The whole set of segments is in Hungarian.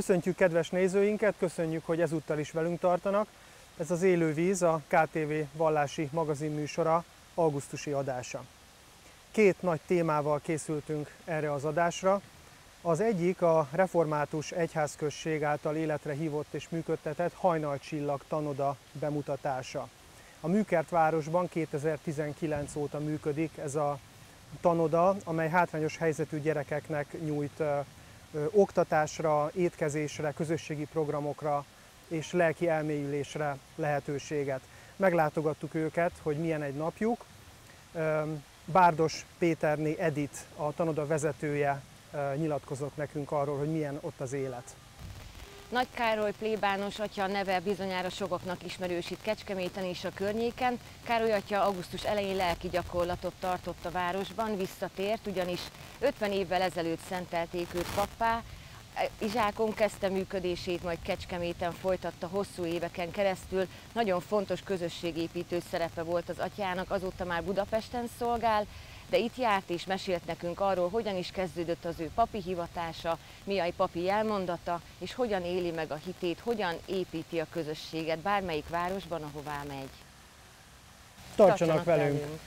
Köszöntjük kedves nézőinket, köszönjük, hogy ezúttal is velünk tartanak. Ez az Élő Víz, a KTV vallási magazinműsora augusztusi adása. Két nagy témával készültünk erre az adásra. Az egyik a református egyházközség által életre hívott és működtetett Hajnalcsillag tanoda bemutatása. A Műkert városban 2019 óta működik ez a tanoda, amely hátrányos helyzetű gyerekeknek nyújt oktatásra, étkezésre, közösségi programokra és lelki elmélyülésre lehetőséget. Meglátogattuk őket, hogy milyen egy napjuk. Bárdos Péterné Edit, a tanoda vezetője nyilatkozott nekünk arról, hogy milyen ott az élet. Nagy Károly plébános atya neve bizonyára sokaknak ismerős itt Kecskeméten és a környéken. Károly atya augusztus elején lelki gyakorlatot tartott a városban, visszatért, ugyanis 50 évvel ezelőtt szentelték őt pappá, Izsákon kezdte működését, majd Kecskeméten folytatta hosszú éveken keresztül. Nagyon fontos közösségépítő szerepe volt az atyának, azóta már Budapesten szolgál, de itt járt és mesélt nekünk arról, hogyan is kezdődött az ő papi hivatása, mi a papi elmondata, és hogyan éli meg a hitét, hogyan építi a közösséget bármelyik városban, ahová megy. Tartsanak, Tartsanak velünk! velünk.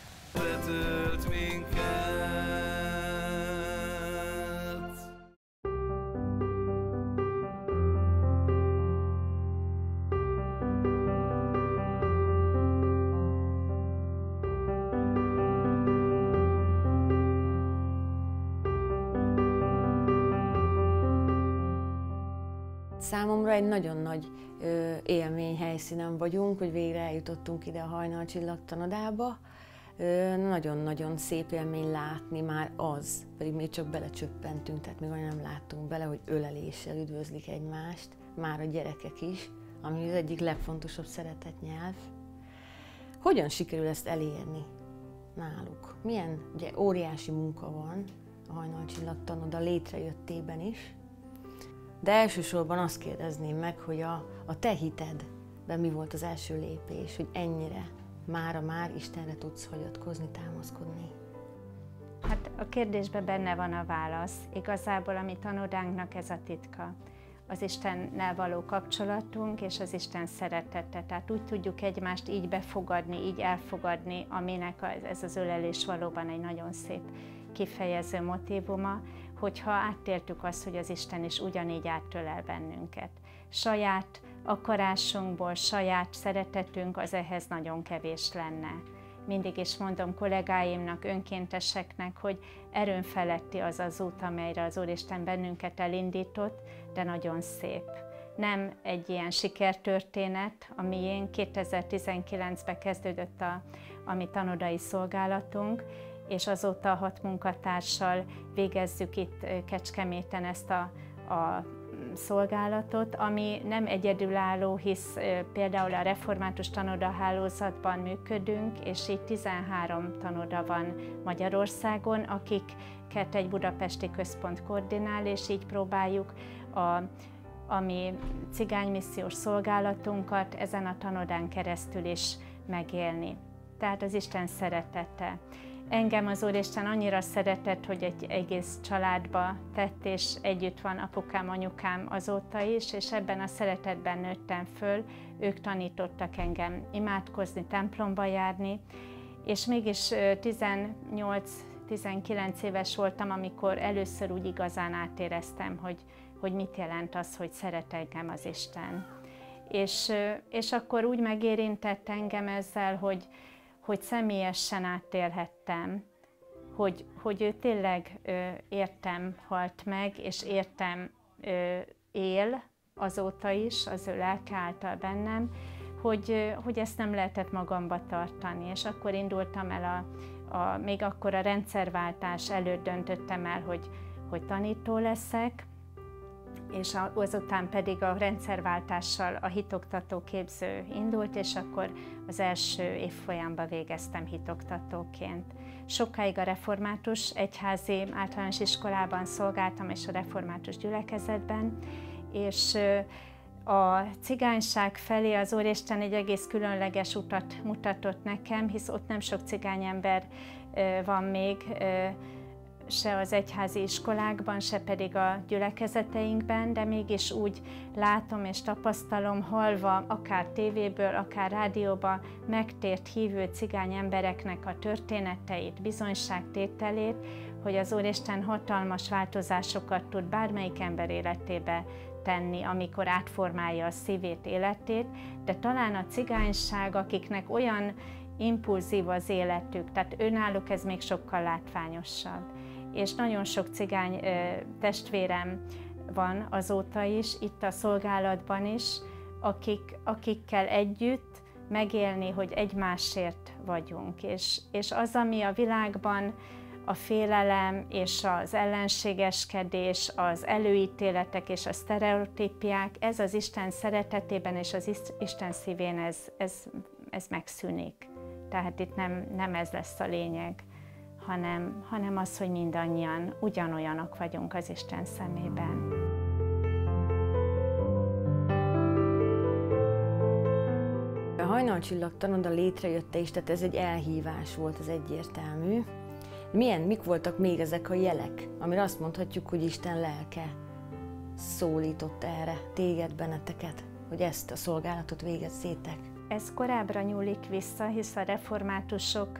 Számomra egy nagyon nagy ö, élmény helyszínen vagyunk, hogy végre eljutottunk ide a Hajnal Csillagtanodába. Nagyon-nagyon szép élmény látni már az, pedig még csak belecsöppentünk, tehát még olyan nem láttunk bele, hogy öleléssel üdvözlik egymást, már a gyerekek is, ami az egyik legfontosabb szeretett nyelv. Hogyan sikerül ezt elérni náluk? Milyen ugye, óriási munka van a Hajnal Csillagtanoda létrejöttében is, de elsősorban azt kérdezném meg, hogy a, a te hitedben mi volt az első lépés, hogy ennyire mára már Istenre tudsz hagyatkozni, támaszkodni. Hát a kérdésben benne van a válasz. Igazából a mi tanodánknak ez a titka. Az Istennel való kapcsolatunk és az Isten szeretete. Tehát úgy tudjuk egymást így befogadni, így elfogadni, aminek ez az ölelés valóban egy nagyon szép kifejező motívuma, hogyha áttértük azt, hogy az Isten is ugyanígy áttölel bennünket. Saját akarásunkból, saját szeretetünk az ehhez nagyon kevés lenne. Mindig is mondom kollégáimnak, önkénteseknek, hogy erőn feletti az az út, amelyre az Úristen bennünket elindított, de nagyon szép. Nem egy ilyen sikertörténet, ami én 2019-ben kezdődött a, a mi tanodai szolgálatunk, és azóta hat munkatársal végezzük itt Kecskeméten ezt a, a szolgálatot, ami nem egyedülálló, hisz például a református tanoda hálózatban működünk, és így 13 tanoda van Magyarországon, akiket egy budapesti központ koordinál, és így próbáljuk a ami cigánymissziós szolgálatunkat ezen a tanodán keresztül is megélni. Tehát az Isten szeretete. Engem az Úristen annyira szeretett, hogy egy egész családba tett, és együtt van apukám, anyukám azóta is, és ebben a szeretetben nőttem föl. Ők tanítottak engem imádkozni, templomba járni, és mégis 18-19 éves voltam, amikor először úgy igazán átéreztem, hogy, hogy mit jelent az, hogy szeret engem az Isten. És, és akkor úgy megérintett engem ezzel, hogy, hogy személyesen átélhettem, hogy, hogy ő tényleg ö, értem halt meg, és értem ö, él azóta is, az ő lelke által bennem, hogy, hogy ezt nem lehetett magamba tartani. És akkor indultam el, a, a, még akkor a rendszerváltás előtt döntöttem el, hogy, hogy tanító leszek, és azután pedig a rendszerváltással a hitoktató képző indult, és akkor az első évfolyamban végeztem hitoktatóként. Sokáig a református egyházi általános iskolában szolgáltam, és a református gyülekezetben, és a cigányság felé az Úristen egy egész különleges utat mutatott nekem, hisz ott nem sok cigányember van még, se az egyházi iskolákban, se pedig a gyülekezeteinkben, de mégis úgy látom és tapasztalom, halva akár tévéből, akár rádióban megtért hívő cigány embereknek a történeteit, bizonyságtételét, hogy az Úristen hatalmas változásokat tud bármelyik ember életébe tenni, amikor átformálja a szívét, életét, de talán a cigányság, akiknek olyan impulzív az életük, tehát önálluk ez még sokkal látványosabb. És nagyon sok cigány testvérem van azóta is, itt a szolgálatban is, akik, akikkel együtt megélni, hogy egymásért vagyunk. És, és az, ami a világban a félelem és az ellenségeskedés, az előítéletek és a sztereotípiák, ez az Isten szeretetében és az Isten szívén ez, ez, ez megszűnik. Tehát itt nem, nem ez lesz a lényeg, hanem, hanem az, hogy mindannyian ugyanolyanok vagyunk az Isten szemében. A hajnalcsillag tanoda létrejötte is, tehát ez egy elhívás volt, az egyértelmű. Milyen, mik voltak még ezek a jelek, amire azt mondhatjuk, hogy Isten lelke szólított erre téged, benneteket, hogy ezt a szolgálatot végezzétek? Ez korábbra nyúlik vissza, hisz a reformátusok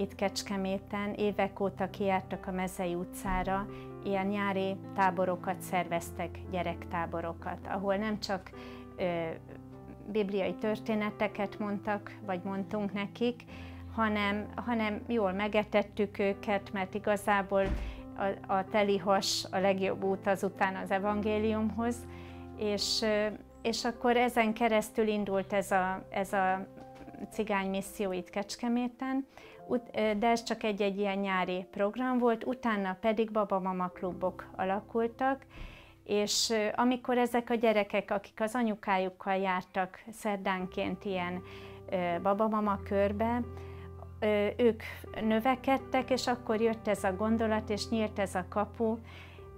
itt Kecskeméten. Évek óta kijártak a Mezei utcára, ilyen nyári táborokat szerveztek, gyerektáborokat, ahol nem csak ö, bibliai történeteket mondtak, vagy mondtunk nekik, hanem, hanem jól megetettük őket, mert igazából a, a has a legjobb út azután az evangéliumhoz, és, és akkor ezen keresztül indult ez a, ez a cigány misszió itt Kecskeméten, de ez csak egy-egy ilyen nyári program volt, utána pedig babamama klubok alakultak, és amikor ezek a gyerekek, akik az anyukájukkal jártak szerdánként ilyen babamama körbe, ők növekedtek, és akkor jött ez a gondolat, és nyílt ez a kapu.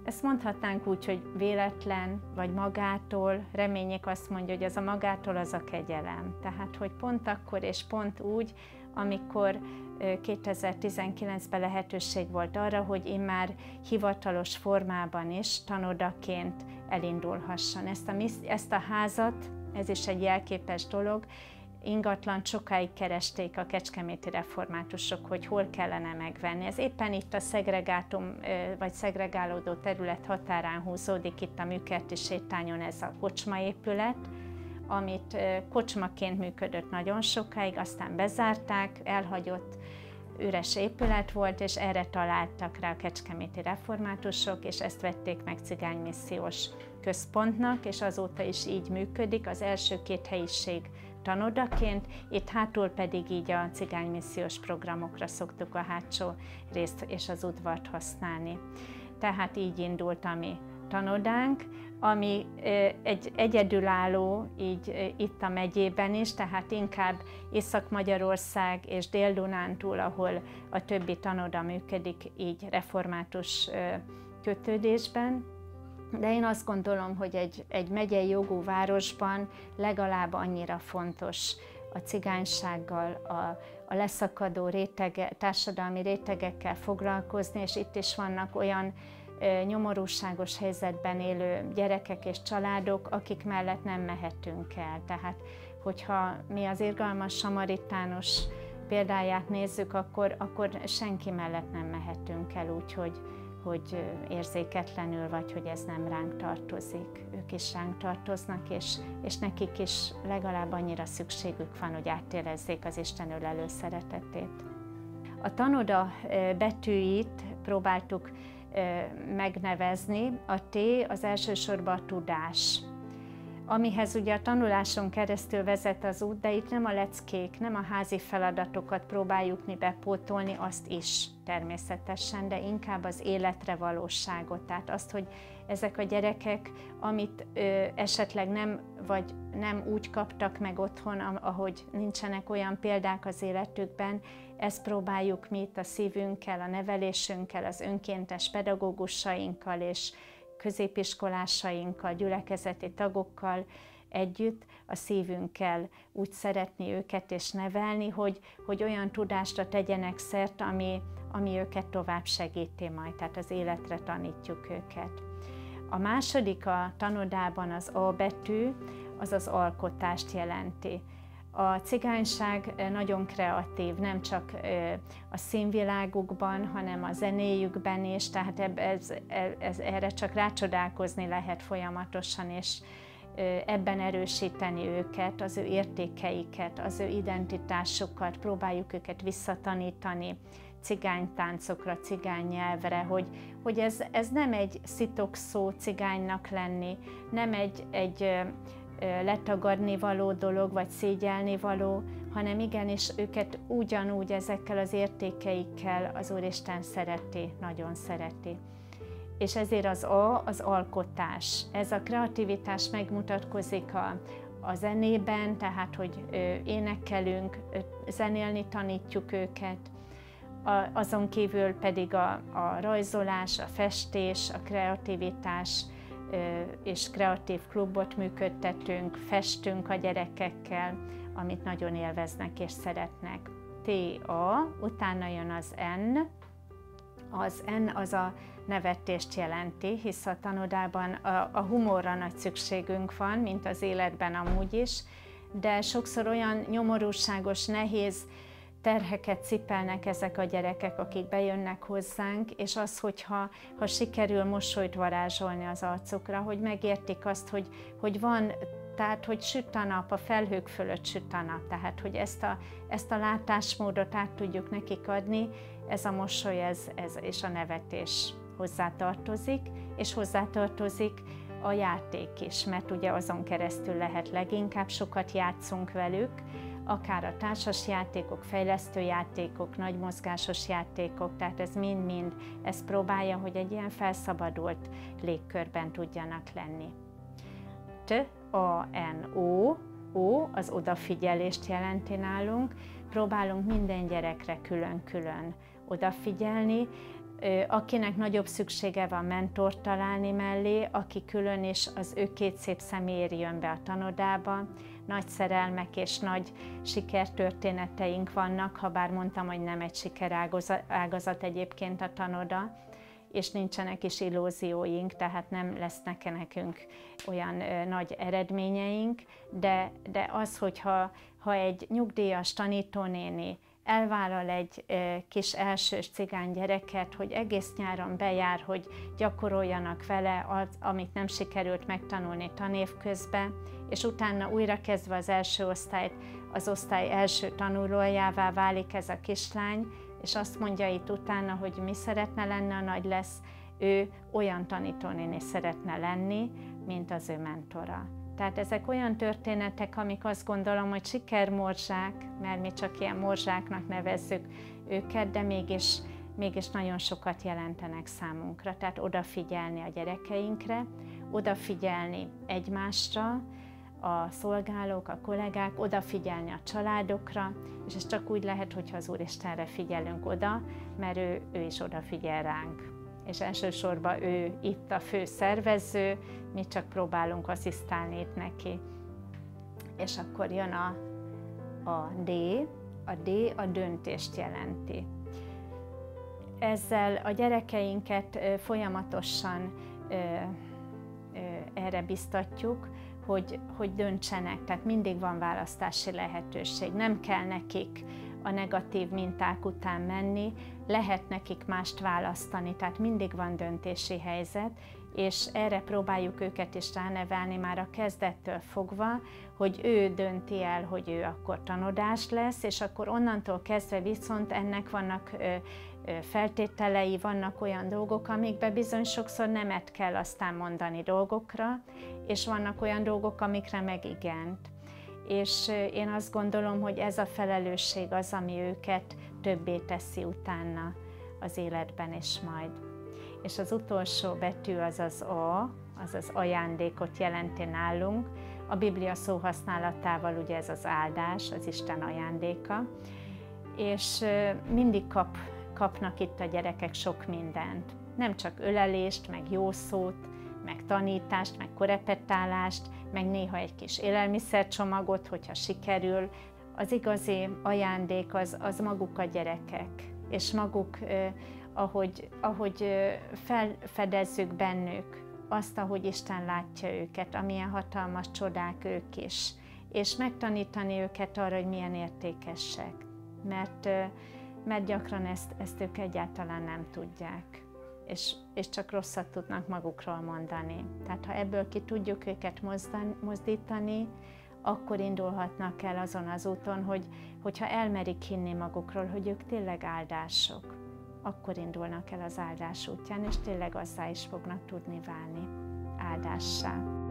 Ezt mondhatnánk úgy, hogy véletlen, vagy magától, remények azt mondja, hogy ez a magától az a kegyelem. Tehát, hogy pont akkor és pont úgy, amikor 2019-ben lehetőség volt arra, hogy én már hivatalos formában is tanodaként elindulhasson. Ezt a, ezt a házat, ez is egy jelképes dolog, ingatlan sokáig keresték a kecskeméti reformátusok, hogy hol kellene megvenni. Ez éppen itt a szegregátum, vagy szegregálódó terület határán húzódik, itt a műkerti sétányon ez a kocsma épület, amit kocsmaként működött nagyon sokáig, aztán bezárták, elhagyott üres épület volt, és erre találtak rá a kecskeméti reformátusok, és ezt vették meg cigánymissziós központnak, és azóta is így működik. Az első két helyiség tanodaként, itt hátul pedig így a cigánymissziós programokra szoktuk a hátsó részt és az udvart használni. Tehát így indult a mi tanodánk, ami egy egyedülálló így itt a megyében is, tehát inkább Észak-Magyarország és Dél-Dunántúl, ahol a többi tanoda működik így református kötődésben. De én azt gondolom, hogy egy, egy megyei jogú városban legalább annyira fontos a cigánysággal, a, a leszakadó rétege, társadalmi rétegekkel foglalkozni, és itt is vannak olyan nyomorúságos helyzetben élő gyerekek és családok, akik mellett nem mehetünk el. Tehát, hogyha mi az irgalmas samaritános példáját nézzük, akkor, akkor senki mellett nem mehetünk el, úgyhogy hogy érzéketlenül, vagy hogy ez nem ránk tartozik. Ők is ránk tartoznak, és, és nekik is legalább annyira szükségük van, hogy áttérezzék az Isten ölelő szeretetét. A tanoda betűit próbáltuk megnevezni. A T az elsősorban a tudás amihez ugye a tanuláson keresztül vezet az út, de itt nem a leckék, nem a házi feladatokat próbáljuk mi bepótolni, azt is természetesen, de inkább az életre valóságot. Tehát azt, hogy ezek a gyerekek, amit ö, esetleg nem, vagy nem úgy kaptak meg otthon, ahogy nincsenek olyan példák az életükben, ezt próbáljuk mi itt a szívünkkel, a nevelésünkkel, az önkéntes pedagógusainkkal és középiskolásainkkal, gyülekezeti tagokkal együtt a szívünkkel úgy szeretni őket és nevelni, hogy, hogy olyan tudásra tegyenek szert, ami, ami őket tovább segíti majd, tehát az életre tanítjuk őket. A második a tanodában az A betű, az az alkotást jelenti. A cigányság nagyon kreatív, nem csak a színvilágukban, hanem a zenéjükben is, tehát ez, ez, erre csak rácsodálkozni lehet folyamatosan, és ebben erősíteni őket, az ő értékeiket, az ő identitásukat, próbáljuk őket visszatanítani cigánytáncokra, cigány nyelvre, hogy, hogy ez, ez nem egy szó cigánynak lenni, nem egy, egy letagadni való dolog, vagy szégyelni való, hanem igenis őket ugyanúgy ezekkel az értékeikkel az Úristen szereti, nagyon szereti. És ezért az A az alkotás. Ez a kreativitás megmutatkozik a, a zenében, tehát hogy énekelünk, zenélni tanítjuk őket, azon kívül pedig a, a rajzolás, a festés, a kreativitás, és kreatív klubot működtetünk, festünk a gyerekekkel, amit nagyon élveznek és szeretnek. T-A, utána jön az N, az N az a nevetést jelenti, hisz a tanodában a, a humorra nagy szükségünk van, mint az életben amúgy is, de sokszor olyan nyomorúságos, nehéz terheket cipelnek ezek a gyerekek, akik bejönnek hozzánk, és az, hogyha ha sikerül mosolyt varázsolni az arcukra, hogy megértik azt, hogy, hogy van tehát, hogy süt a nap, a felhők fölött süt a nap, tehát, hogy ezt a, ezt a látásmódot át tudjuk nekik adni, ez a mosoly ez, ez, és a nevetés hozzátartozik, és hozzátartozik a játék is, mert ugye azon keresztül lehet leginkább sokat játszunk velük, akár a társas játékok, fejlesztő játékok, nagy mozgásos játékok, tehát ez mind-mind ezt próbálja, hogy egy ilyen felszabadult légkörben tudjanak lenni. T, A, N, O, O az odafigyelést jelenti nálunk, próbálunk minden gyerekre külön-külön odafigyelni, akinek nagyobb szüksége van mentort találni mellé, aki külön is az ő két szép személyér jön be a tanodába, nagy szerelmek és nagy sikertörténeteink vannak, ha bár mondtam, hogy nem egy sikerágazat egyébként a tanoda, és nincsenek is illúzióink, tehát nem lesznek nekünk olyan nagy eredményeink, de, de az, hogyha ha egy nyugdíjas tanítónéni elvállal egy kis elsős cigány gyereket, hogy egész nyáron bejár, hogy gyakoroljanak vele az, amit nem sikerült megtanulni tanév közben, és utána újra kezdve az első osztályt, az osztály első tanulójává válik ez a kislány, és azt mondja itt utána, hogy mi szeretne lenni, a nagy lesz, ő olyan tanítónéni szeretne lenni, mint az ő mentora. Tehát ezek olyan történetek, amik azt gondolom, hogy sikermorzsák, mert mi csak ilyen morzsáknak nevezzük őket, de mégis, mégis nagyon sokat jelentenek számunkra. Tehát odafigyelni a gyerekeinkre, odafigyelni egymásra, a szolgálók, a kollégák, odafigyelni a családokra, és ez csak úgy lehet, hogyha az Úristenre figyelünk oda, mert ő, ő is odafigyel ránk és elsősorban ő itt a fő szervező, mi csak próbálunk asszisztálni itt neki. És akkor jön a, a D, a D a döntést jelenti. Ezzel a gyerekeinket folyamatosan erre biztatjuk, hogy, hogy döntsenek, tehát mindig van választási lehetőség. Nem kell nekik a negatív minták után menni, lehet nekik mást választani, tehát mindig van döntési helyzet, és erre próbáljuk őket is ránevelni már a kezdettől fogva, hogy ő dönti el, hogy ő akkor tanodás lesz, és akkor onnantól kezdve viszont ennek vannak feltételei, vannak olyan dolgok, amikbe bizony sokszor nemet kell aztán mondani dolgokra, és vannak olyan dolgok, amikre meg igent és én azt gondolom, hogy ez a felelősség az, ami őket többé teszi utána az életben is majd. És az utolsó betű az az A, az az ajándékot jelenti nálunk. A Biblia szóhasználatával ugye ez az áldás, az Isten ajándéka, és mindig kap, kapnak itt a gyerekek sok mindent. Nem csak ölelést, meg jó szót, meg tanítást, meg korepettálást, meg néha egy kis élelmiszercsomagot, hogyha sikerül. Az igazi ajándék az, az maguk a gyerekek, és maguk, ahogy, ahogy felfedezzük bennük azt, ahogy Isten látja őket, amilyen hatalmas csodák ők is, és megtanítani őket arra, hogy milyen értékesek, mert, mert gyakran ezt, ezt ők egyáltalán nem tudják és, és csak rosszat tudnak magukról mondani. Tehát ha ebből ki tudjuk őket mozdítani, akkor indulhatnak el azon az úton, hogy, hogyha elmerik hinni magukról, hogy ők tényleg áldások, akkor indulnak el az áldás útján, és tényleg azzá is fognak tudni válni áldássá.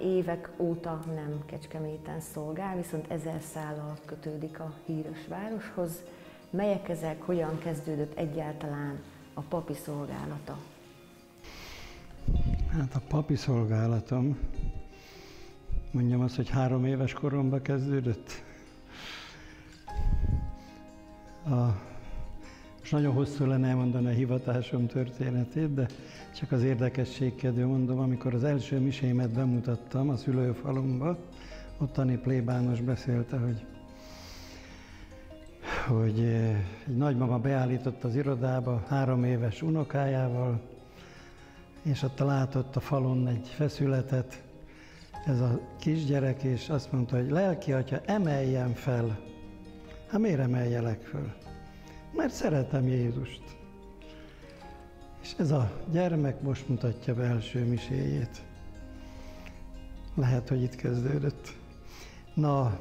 Évek óta nem Kecskeméten szolgál, viszont ezer szállal kötődik a híres városhoz. Melyek ezek, hogyan kezdődött egyáltalán a papi szolgálata? Hát a papi szolgálatom, mondjam azt, hogy három éves koromban kezdődött. A és nagyon hosszú lenne elmondani a hivatásom történetét, de csak az érdekességkedő mondom, amikor az első misémet bemutattam a szülőfalumba, ottani plébános beszélte, hogy hogy eh, egy nagymama beállított az irodába három éves unokájával, és ott látott a falon egy feszületet, ez a kisgyerek, és azt mondta, hogy lelki atya, emeljen fel. Hát miért emeljelek föl? Mert szeretem Jézust. És ez a gyermek most mutatja be első miséjét. Lehet, hogy itt kezdődött. Na,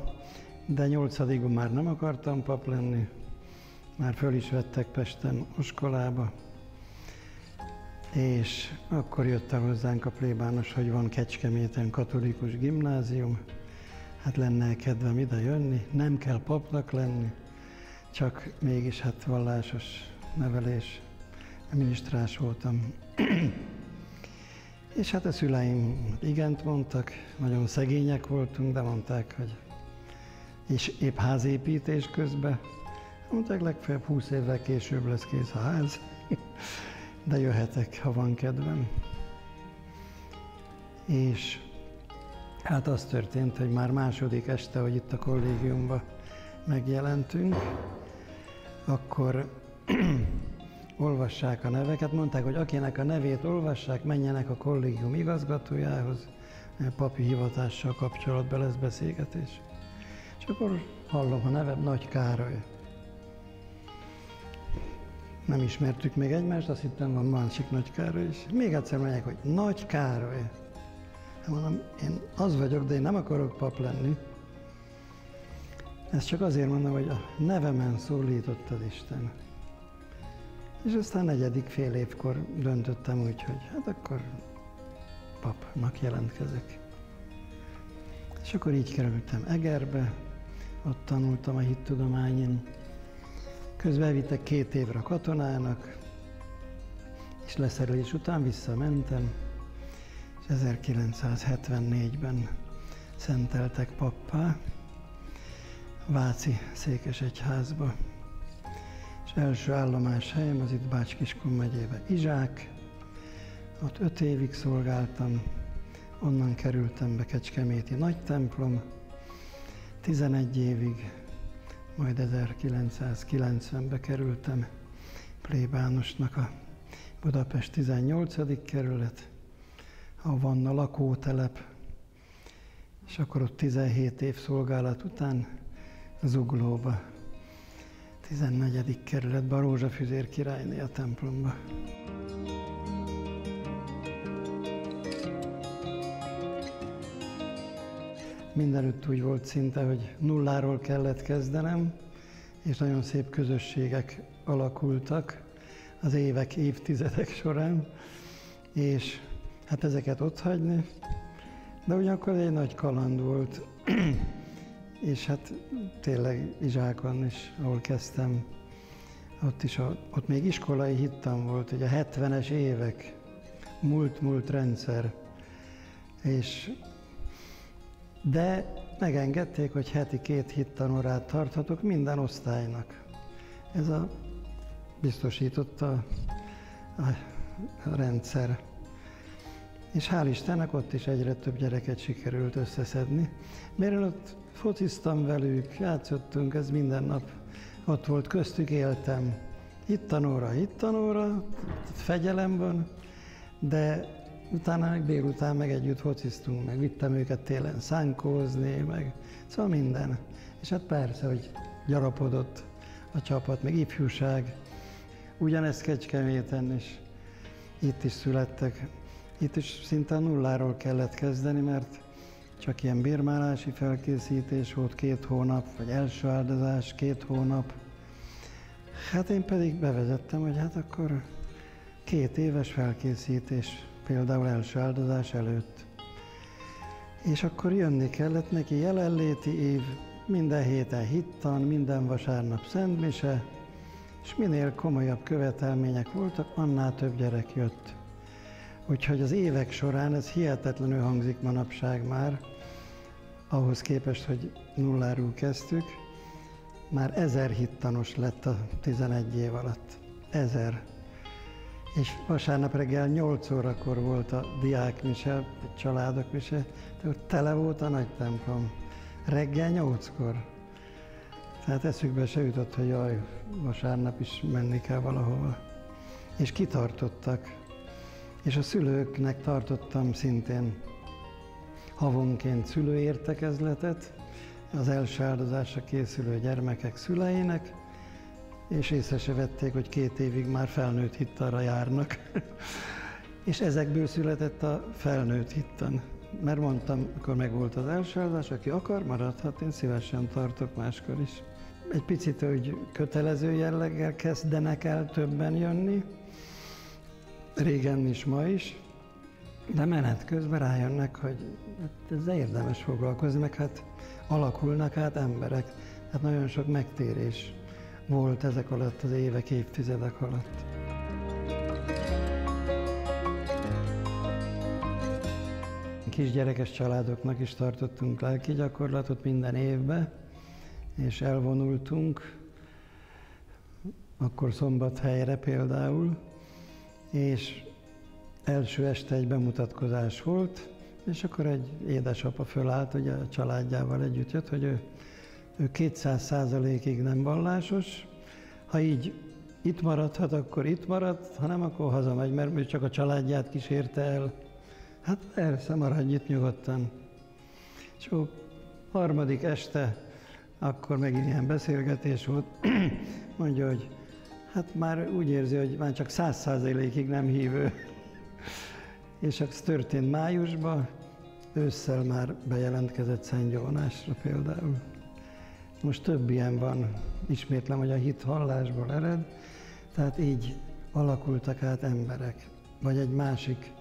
de nyolcadikban már nem akartam pap lenni, már föl is vettek Pesten oskolába, és akkor jött el hozzánk a plébános, hogy van Kecskeméten katolikus gimnázium, hát lenne kedvem ide jönni, nem kell papnak lenni, csak mégis hát vallásos nevelés, minisztrás voltam. és hát a szüleim igent mondtak, nagyon szegények voltunk, de mondták, hogy és épp házépítés közben, mondták legfeljebb 20 évvel később lesz kész a ház, de jöhetek, ha van kedvem. És hát az történt, hogy már második este, hogy itt a kollégiumban megjelentünk, akkor olvassák a neveket. Mondták, hogy akinek a nevét olvassák, menjenek a kollégium igazgatójához, papi hivatással kapcsolatban lesz beszélgetés. És akkor hallom a nevem, Nagy Károly. Nem ismertük még egymást, azt hittem van másik Nagy Károly is. Még egyszer mondják, hogy Nagy Károly. Hát mondom, én az vagyok, de én nem akarok pap lenni. Ezt csak azért mondom, hogy a nevemen szólított az Isten. És aztán negyedik fél évkor döntöttem úgy, hogy hát akkor papnak jelentkezek. És akkor így kerültem Egerbe, ott tanultam a hittudományin. Közben vittek két évre katonának, és leszerelés után visszamentem, és 1974-ben szenteltek pappá, Váci székesegyházba. És első állomás helyem az itt Bács-Kiskun megyébe Izsák, ott öt évig szolgáltam, onnan kerültem be Kecskeméti nagy templom, 11 évig, majd 1990-be kerültem plébánosnak a Budapest 18. kerület, a Vanna lakótelep, és akkor ott 17 év szolgálat után Zuglóba, 14. kerületbe, a Rózsafüzér királyné a templomba. Mindenütt úgy volt szinte, hogy nulláról kellett kezdenem, és nagyon szép közösségek alakultak az évek, évtizedek során, és hát ezeket ott hagyni, de ugyanakkor egy nagy kaland volt és hát tényleg Izsákon is, ahol kezdtem, ott is, a, ott még iskolai hittam volt, hogy a 70-es évek, múlt-múlt rendszer, és de megengedték, hogy heti két hittanórát tarthatok minden osztálynak. Ez a biztosította a, a rendszer. És hál' Istennek ott is egyre több gyereket sikerült összeszedni. Ott fociztam velük, játszottunk, ez minden nap ott volt, köztük éltem. Itt tanóra, itt tanóra, fegyelem van, de utána meg délután meg együtt fociztunk, meg vittem őket télen szánkózni, meg szóval minden. És hát persze, hogy gyarapodott a csapat, meg ifjúság. Ugyanezt Kecskeméten is, itt is születtek. Itt is szinte nulláról kellett kezdeni, mert csak ilyen bérmálási felkészítés volt két hónap, vagy első áldozás két hónap. Hát én pedig bevezettem, hogy hát akkor két éves felkészítés, például első áldozás előtt. És akkor jönni kellett neki jelenléti év, minden héten hittan, minden vasárnap szentmise, és minél komolyabb követelmények voltak, annál több gyerek jött. Úgyhogy az évek során ez hihetetlenül hangzik manapság már, ahhoz képest, hogy nulláról kezdtük, már ezer hittanos lett a 11 év alatt. Ezer. És vasárnap reggel 8 órakor volt a diákmise, a családok mise, ott tele volt a nagy templom. Reggel 8-kor. Tehát eszükbe se jutott, hogy jaj, vasárnap is menni kell valahova. És kitartottak. És a szülőknek tartottam szintén havonként szülőértekezletet, az első áldozásra készülő gyermekek szüleinek, és észre se vették, hogy két évig már felnőtt hittarra járnak. és ezekből született a felnőtt hittan. Mert mondtam, akkor meg volt az első áldozás, aki akar, maradhat, én szívesen tartok máskor is. Egy picit, hogy kötelező jelleggel kezdenek el többen jönni, régen is, ma is, de menet közben rájönnek, hogy hát ezzel érdemes foglalkozni, meg hát alakulnak át emberek. Hát nagyon sok megtérés volt ezek alatt az évek, évtizedek alatt. Kisgyerekes családoknak is tartottunk lelki gyakorlatot minden évben, és elvonultunk, akkor szombathelyre például, és első este egy bemutatkozás volt, és akkor egy édesapa fölállt, ugye a családjával együtt jött, hogy ő, ő 200 százalékig nem vallásos, ha így itt maradhat, akkor itt marad, ha nem, akkor hazamegy, mert ő csak a családját kísérte el. Hát persze, maradj itt nyugodtan. És ó, harmadik este, akkor megint ilyen beszélgetés volt, mondja, hogy hát már úgy érzi, hogy már csak száz százalékig nem hívő. És ez történt májusban, ősszel már bejelentkezett Szent Jónásra például. Most több ilyen van, ismétlem, hogy a hit hallásból ered, tehát így alakultak át emberek. Vagy egy másik,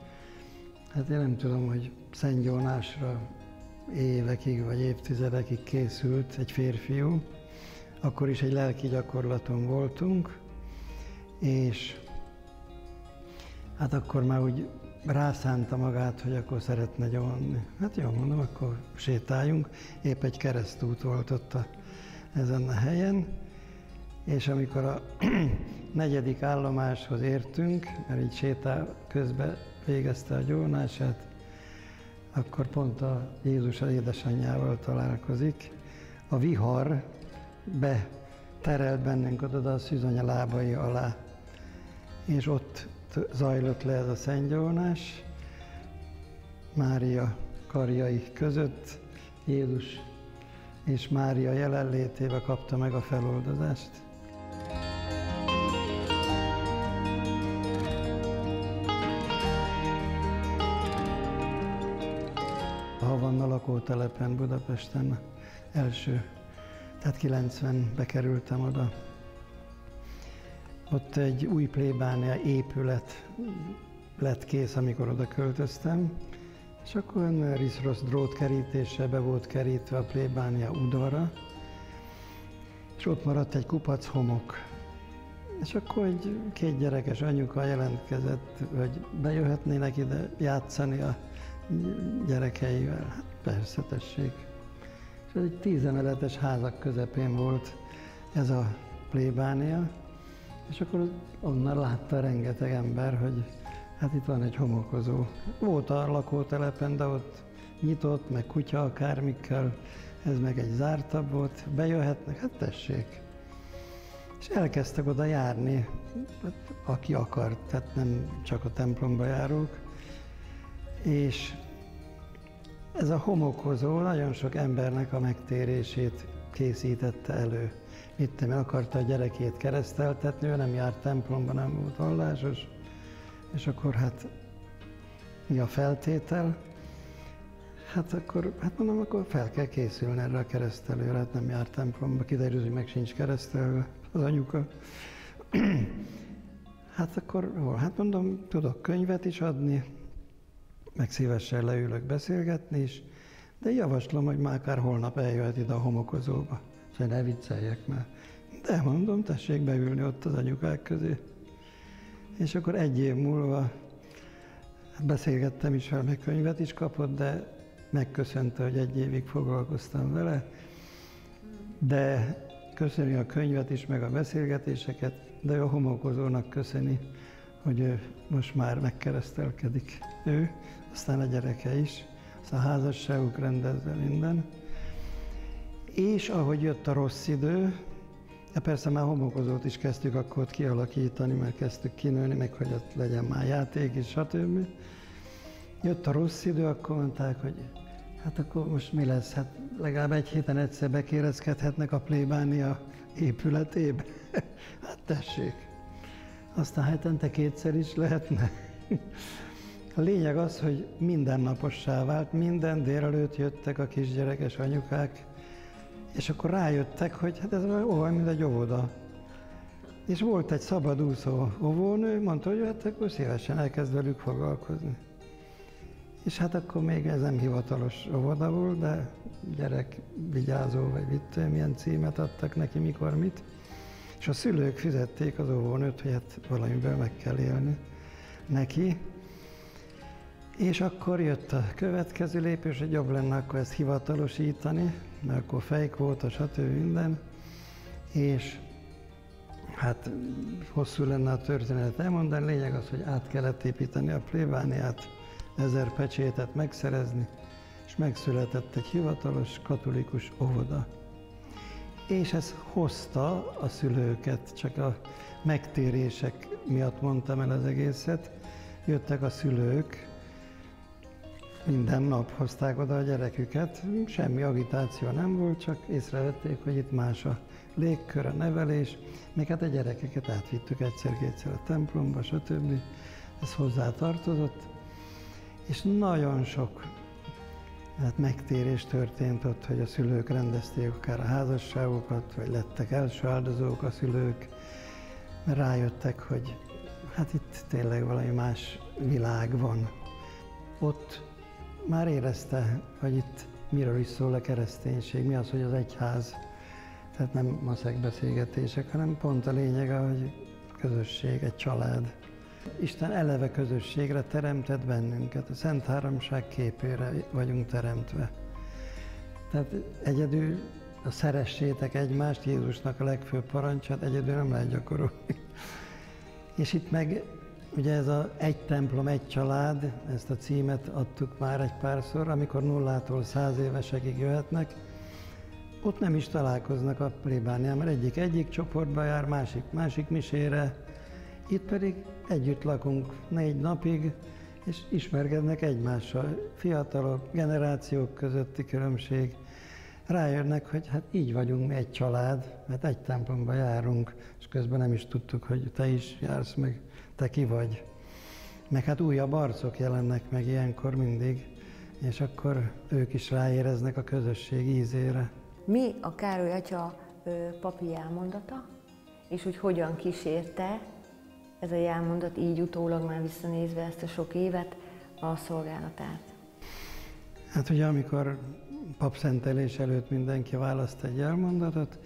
hát én nem tudom, hogy Szent Jónásra évekig vagy évtizedekig készült egy férfiú, akkor is egy lelki gyakorlaton voltunk, és hát akkor már úgy rászánta magát, hogy akkor szeretne gyalni. Hát jó, mondom, akkor sétáljunk. Épp egy keresztút volt ott a, ezen a helyen, és amikor a negyedik állomáshoz értünk, mert így sétál közben végezte a gyónását, akkor pont a Jézus az édesanyjával találkozik. A vihar beterelt bennünket oda a szűzanya lábai alá, és ott zajlott le ez a szentgyónás, Mária karjai között Jézus és Mária jelenlétével kapta meg a feloldozást. Havanna lakótelepen Budapesten első, tehát 90 bekerültem oda. Ott egy új plébánia épület lett kész, amikor oda költöztem, és akkor olyan riszrosz drótkerítése be volt kerítve a plébánia udvara, és ott maradt egy kupac homok. És akkor egy két gyerekes anyuka jelentkezett, hogy bejöhetnének ide játszani a gyerekeivel. Hát persze, tessék. És egy tízemeletes házak közepén volt ez a plébánia, és akkor onnan látta rengeteg ember, hogy hát itt van egy homokozó. Volt a lakótelepen, de ott nyitott, meg kutya akármikkel, ez meg egy zártabb volt, bejöhetnek, hát tessék. És elkezdtek oda járni, hát aki akart, tehát nem csak a templomba járók. És ez a homokozó nagyon sok embernek a megtérését készítette elő. Itt nem akarta a gyerekét kereszteltetni, ő nem járt templomba, nem volt vallásos, és akkor hát mi a feltétel? Hát akkor, hát mondom, akkor fel kell készülni erre a keresztelőre, hát nem járt templomba, kiderül, hogy meg sincs keresztelve az anyuka. hát akkor? Hát mondom, tudok könyvet is adni, meg szívesen leülök beszélgetni is, de javaslom, hogy már akár holnap eljöhet ide a homokozóba. És ne vicceljek már. De mondom, tessék beülni ott az anyukák közé. És akkor egy év múlva beszélgettem is vele, meg könyvet is kapott, de megköszönte, hogy egy évig foglalkoztam vele, de köszöni a könyvet is, meg a beszélgetéseket, de a homokozónak köszöni, hogy ő most már megkeresztelkedik ő, aztán a gyereke is, aztán házasságuk rendezve minden. És ahogy jött a rossz idő, de persze már homokozót is kezdtük akkor ott kialakítani, mert kezdtük kinőni, meg hogy ott legyen már játék és stb. Jött a rossz idő, akkor mondták, hogy hát akkor most mi lesz? Hát legalább egy héten egyszer bekérezkedhetnek a plébánia épületébe. hát tessék. Aztán hetente kétszer is lehetne. A lényeg az, hogy mindennapossá vált, minden délelőtt jöttek a kisgyerekes anyukák, és akkor rájöttek, hogy hát ez olyan, mint egy óvoda. És volt egy szabadúszó óvónő, mondta, hogy hát akkor szívesen elkezd velük foglalkozni. És hát akkor még ez nem hivatalos óvoda volt, de gyerek vigyázó, vagy mit, milyen címet adtak neki, mikor mit. És a szülők fizették az óvónőt, hogy hát valamiből meg kell élni neki. És akkor jött a következő lépés, hogy jobb lenne akkor ezt hivatalosítani, mert akkor fejkvóta, stb. minden. És hát hosszú lenne a történet elmondani, lényeg az, hogy át kellett építeni a plébániát, ezer pecsétet megszerezni, és megszületett egy hivatalos katolikus óvoda. És ez hozta a szülőket, csak a megtérések miatt mondtam el az egészet, jöttek a szülők, minden nap hozták oda a gyereküket, semmi agitáció nem volt, csak észrevették, hogy itt más a légkör, a nevelés, még hát a gyerekeket átvittük egyszer-kétszer a templomba, stb. Ez hozzá tartozott, és nagyon sok hát megtérés történt ott, hogy a szülők rendezték akár a házasságokat, vagy lettek első áldozók a szülők, mert rájöttek, hogy hát itt tényleg valami más világ van. Ott már érezte, hogy itt miről is szól a kereszténység, mi az, hogy az egyház. Tehát nem maszek beszélgetések, hanem pont a lényege, hogy közösség, egy család. Isten eleve közösségre teremtett bennünket, a Szent Háromság képére vagyunk teremtve. Tehát egyedül a szeressétek egymást, Jézusnak a legfőbb parancsát egyedül nem lehet gyakorolni. És itt meg Ugye ez a egy templom, egy család, ezt a címet adtuk már egy párszor, amikor nullától száz évesekig jöhetnek, ott nem is találkoznak a plébánián, mert egyik egyik csoportba jár, másik másik misére, itt pedig együtt lakunk négy napig, és ismerkednek egymással. Fiatalok, generációk közötti különbség. Rájönnek, hogy hát így vagyunk mi egy család, mert egy templomba járunk, és közben nem is tudtuk, hogy te is jársz meg te ki vagy. Meg hát újabb arcok jelennek meg ilyenkor mindig, és akkor ők is ráéreznek a közösség ízére. Mi a Károly atya papi elmondata, és hogy hogyan kísérte ez a jelmondat így utólag már visszanézve ezt a sok évet a szolgálatát? Hát ugye amikor papszentelés előtt mindenki választ egy elmondatot,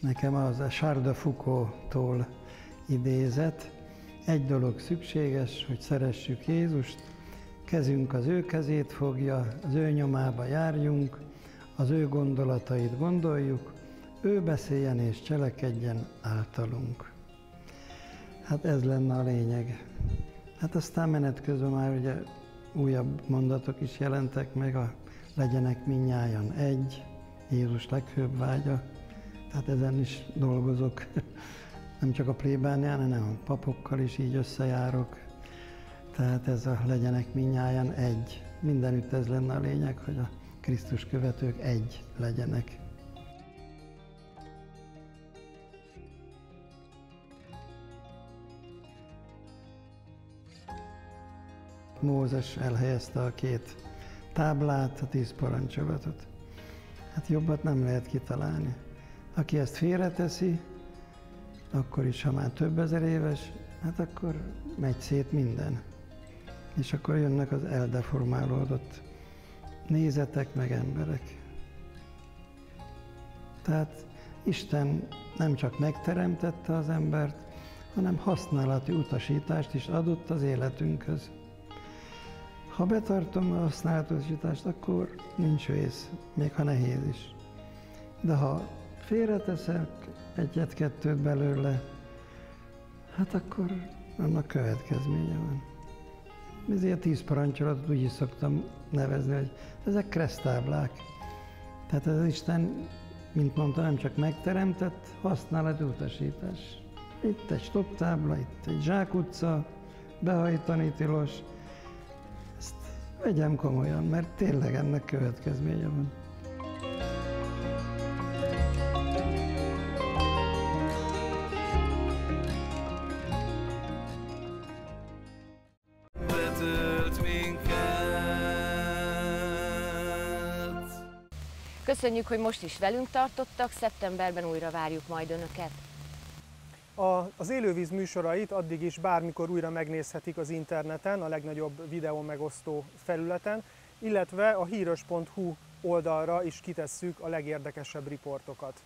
nekem az a Charles de Foucault-tól idézet. Egy dolog szükséges, hogy szeressük Jézust, kezünk az ő kezét fogja, az ő nyomába járjunk, az ő gondolatait gondoljuk, ő beszéljen és cselekedjen általunk. Hát ez lenne a lényeg. Hát aztán menet közben már ugye újabb mondatok is jelentek meg, a legyenek minnyájan egy, Jézus legfőbb vágya, tehát ezen is dolgozok. Nem csak a plébánián, hanem a papokkal is így összejárok. Tehát ez a legyenek minnyáján egy. Mindenütt ez lenne a lényeg, hogy a Krisztus követők egy legyenek. Mózes elhelyezte a két táblát, a tíz parancsolatot. Hát jobbat nem lehet kitalálni. Aki ezt félreteszi, akkor is, ha már több ezer éves, hát akkor megy szét minden. És akkor jönnek az eldeformálódott nézetek, meg emberek. Tehát Isten nem csak megteremtette az embert, hanem használati utasítást is adott az életünkhöz. Ha betartom a használatosítást, akkor nincs vész, még ha nehéz is. De ha félreteszek egyet-kettőt belőle, hát akkor annak következménye van. Ezért tíz parancsolatot úgy is szoktam nevezni, hogy ezek kresztáblák. Tehát ez Isten, mint mondta, nem csak megteremtett, használat utasítás. Itt egy stop tábla, itt egy zsákutca, behajtani tilos, vegyem komolyan, mert tényleg ennek következménye van. Köszönjük, hogy most is velünk tartottak, szeptemberben újra várjuk majd Önöket. A, az élővíz műsorait addig is bármikor újra megnézhetik az interneten, a legnagyobb videó megosztó felületen, illetve a híros.hu oldalra is kitesszük a legérdekesebb riportokat.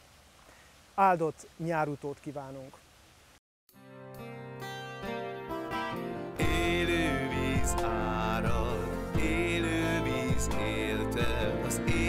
Áldott nyárutót kívánunk! Élővíz árad, élővíz élte az élet.